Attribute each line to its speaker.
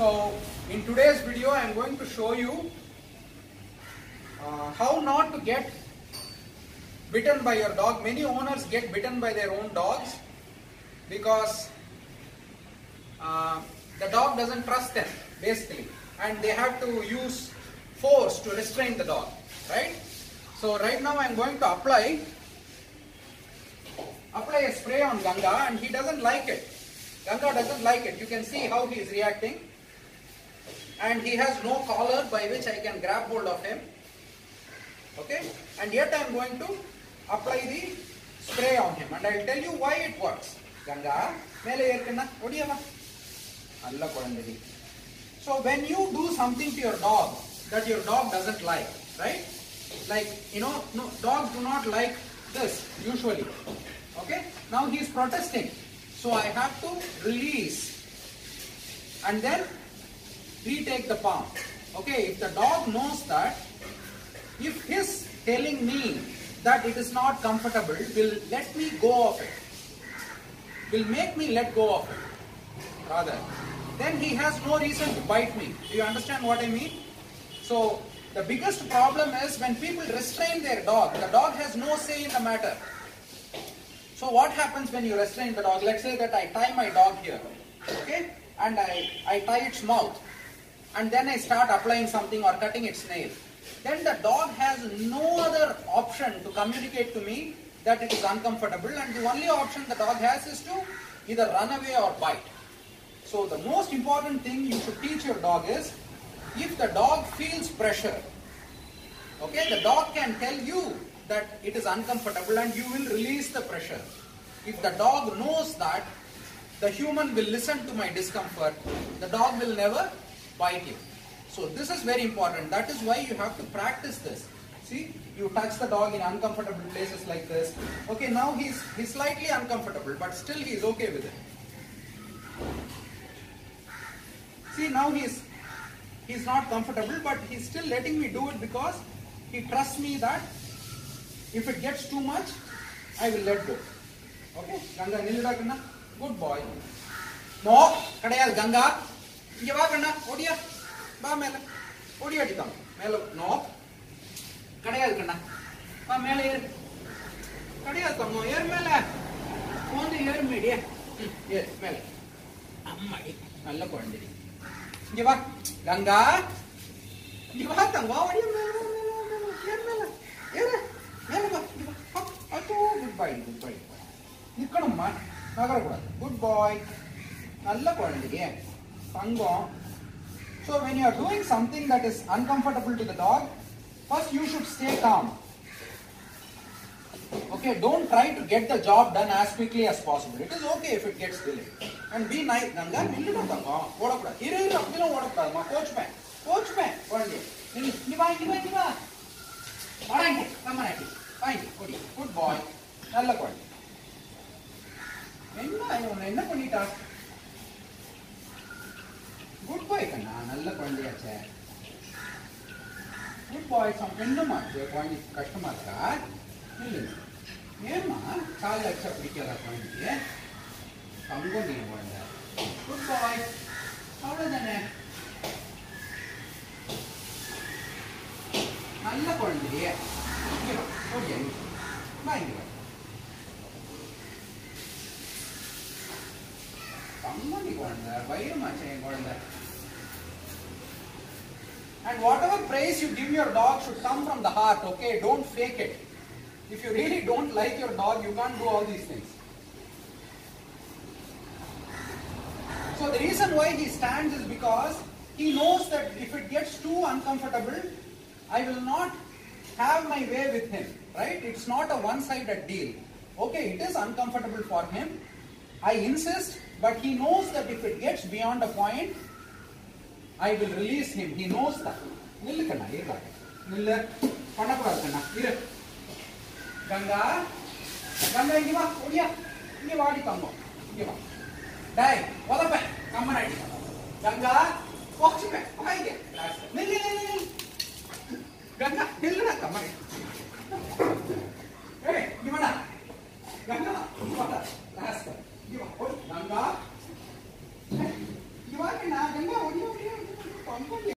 Speaker 1: So in today's video I am going to show you uh, how not to get bitten by your dog. Many owners get bitten by their own dogs because uh, the dog doesn't trust them basically. And they have to use force to restrain the dog right? So right now i'm going to apply apply a spray on ganga and he doesn't like it. Ganga doesn't like it. You can see how he is reacting and he has no collar by which I can grab hold of him. Okay, and yet I am going to apply the spray on him and I will tell you why it works. Ganga, mele yerkanna, odiyava. Allah kodandadi. So when you do something to your dog that your dog doesn't like, right? Like, you know, no, dogs do not like this usually. Okay, now he is protesting. So I have to release and then retake the palm. Okay if the dog knows that if his telling me that it is not comfortable will let me go of it. Will make me let go of it rather. Then he has no reason to bite me. Do you understand what i mean? So the biggest problem is when people restrain their dog the dog has no say in the matter. So what happens when you restrain the dog? Let's say that i tie my dog here okay? And i i tie its mouth and then i start applying something or cutting its nail then the dog has no other option to communicate to me that it is uncomfortable and the only option the dog has is to either run away or bite. So the most important thing you should teach your dog is if the dog feels pressure, okay, the dog can tell you that it is uncomfortable and you will release the pressure. If the dog knows that the human will listen to my discomfort, the dog will never biting. So this is very important. That is why you have to practice this. See, you touch the dog in uncomfortable places like this. Okay, now he's, he's slightly uncomfortable, but still he's okay with it. See, now he's, he's not comfortable, but he's still letting me do it because he trusts me that if it gets too much, I will let go. Okay, Ganga, Good boy. No, Kadayal, Ganga. இங்க வா கண்ணா, ஓடியா. வா மேல. ஓடி அடிக்காம. மேல no. கிடையாது கண்ணா. வா மேல ஏறு. கிடையாது தம்மோ, ஏறு மேல. வந்து ஏறு மேடியே. ஏறு மேல. அம்மாடி, நல்ல குழந்தை. இங்க வா. கங்கா. இங்க வா தங்கம், ஓடியா மேல, ஏறு மேல. ஏறு. மேல வா. இங்க வா. ஹப். அச்சோ, good boy, good boy. நிக்கணும்மா நகரக்கூடாது குட் பாய் நல்ல குழந்தைங்க தங்கம் so when you are doing something that is uncomfortable to the talk first you should stay com Okay, don't try to get the job done as quickly as possible. It is okay if it gets delayed. And be nice. Ganga நில்லுடா தங்கம் ஓடக்கூடாது இரு இரு அப்படிலாம் ஓடக்கூடாதுமா கோச்சுப்பேன் கோச்சுப்பேன் குழந்தை நில்லு நீ வா நீ வா நீ வா வாடாங்க கம்மனாட்டி வாங்கி ஓடி குட் பாய் நல்ல குழந்தை என்ன இவன் என்ன பண்ணிட்டா குட் பாய் கண்ணா நல்ல குழந்தையாச்சே. குட் பாய் சம் என்னமாச்சு குழந்தை கஷ்டமா இருக்கா? இல்லை ஏம்மா? கால் அடிச்சா பிடிக்காதா குழந்தைக்கு? தங்கம் நீ குழந்தை குட் பாய் அவ்வளோதானே நல்ல குழந்தையே. இங்கே வா ஓகே வா இங்கே குழந்தை வயிறுமாச்சே என் குழந்தை. And whatever praise you give your dog should come from the heart, okay? Don't fake it. If you really don't like your dog, you can't do all these things. So the reason why he stands is because he knows that if it gets too uncomfortable, I will not have my way with him, right? It's not a one-sided deal. Okay, it is uncomfortable for him. I insist, but he knows that if it gets beyond a point, I will release him. He knows that. நில்லு கண்ணா இருடா நில்லு பண்ணக்கூடாது கண்ணா இரு கங்கா கங்கா இங்க வா ஓடியா இங்க வாடி தங்கம் இங்க வா டேய் உதப்பேன் கம்மன் அடி கங்கா போச்சுப்பேன் வா இங்க நில்லு நில்லு நில்லு கங்கா நில்லுடா கம்மன் ஏய்